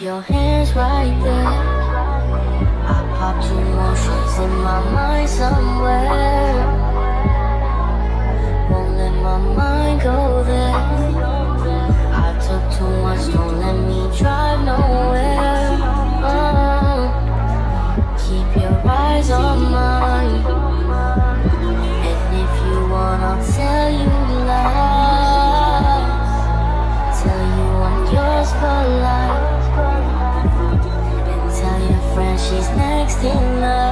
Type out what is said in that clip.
your hands right there. I popped emotions in my mind somewhere. Won't let my mind go there. 16 miles.